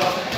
くい。